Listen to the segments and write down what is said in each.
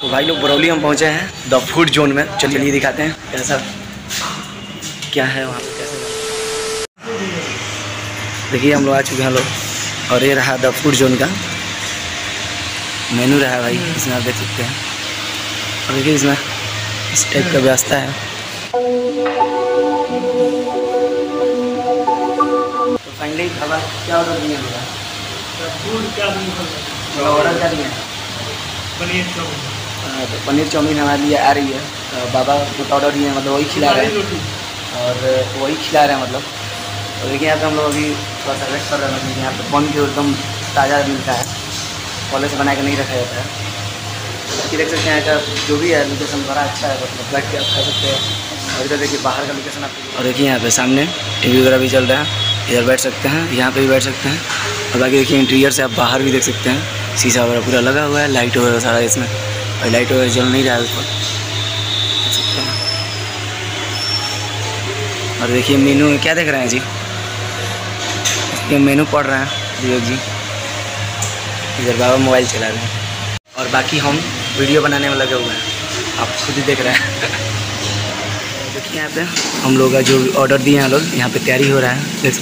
तो भाई लोग बरौली हम पहुँचे हैं द फ़ूड जोन में। चलिए दिखाते हैं कैसा क्या है वहाँ पे कैसे देखिए हम लोग आ चुके हैं लोग और ये रहा द फ़ूड जोन का मेनू रहा भाई इसमें आप देख सकते हैं। और देखिए इसमें इस टाइप का व्यवस्था है। तो फाइनली खाना क्या ऑर्डर दिया मेरा फ़ूड क्या ऑर्डर क्या पनीर तो पनीर चाउमीन हमारे लिए आ रही है। तो बाबा जो ऑर्डर दिए हैं मतलब वही खिला रहे हैं। और वही खिला रहे हैं मतलब। तो देखिए यहाँ पे हम लोग अभी थोड़ा सा वेट कर रहे हैं मतलब यहाँ पे बन के एकदम ताज़ा मिलता है। कॉलेज बना के नहीं रखा जाता है। बाकी देख सकते हैं यहाँ का जो भी है लोकेशन बड़ा अच्छा है मतलब बैठ के आप खा सकते हैं। और इधर देखिए बाहर का लोकेशन आप और देखिए यहाँ पे सामने टी वी वगैरह भी चल रहा है। इधर बैठ सकते हैं यहाँ पे भी बैठ सकते हैं। और बाकी देखिए इंटीरियर से आप बाहर भी देख सकते हैं। शीशा वगैरह पूरा लगा हुआ है लाइट वगैरह सारा इसमें। और लाइट वगैरह जल नहीं रहा है ऊपर और देखिए मेनू क्या देख रहे हैं जी? ये मेनू पढ़ रहे हैं विवेक जी। इधर बाबा मोबाइल चला रहे हैं। और बाकी हम वीडियो बनाने में लगे हुए हैं। आप खुद ही देख रहे हैं। देखिए यहाँ पे हम लोग का जो ऑर्डर दिए हैं लोग, यहाँ पे तैयारी हो रहा है। देख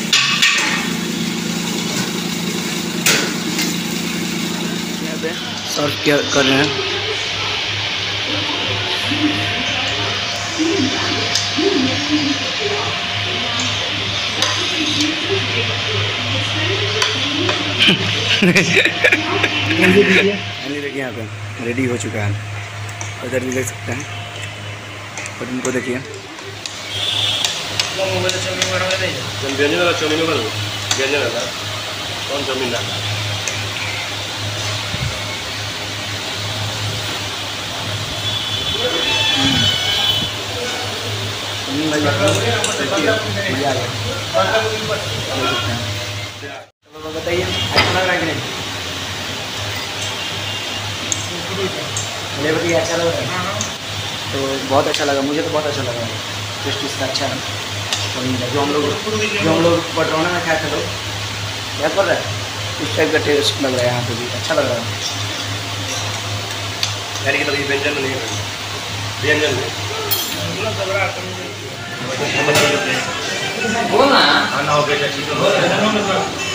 यहाँ पे सर्व कर रहे हैं। फाइनली देखिए यहाँ पे। रेडी हो चुका है। उधर भी देख सकते हैं। और इनको देखिए। कौन चाउमीन तो बताइए अच्छा लग रहा है तो बहुत अच्छा लगा, मुझे तो बहुत अच्छा लगा। टेस्ट इसका अच्छा है। है, जो हम लोग जो हम लोग पटरौना में खाए थे लोग क्या कर रहा है? उस टाइप का टेस्ट लग रहा है यहाँ पे भी। अच्छा लग रहा है। तो व्यंजन में व्यंजन में बोलना खाना हो गया चीज़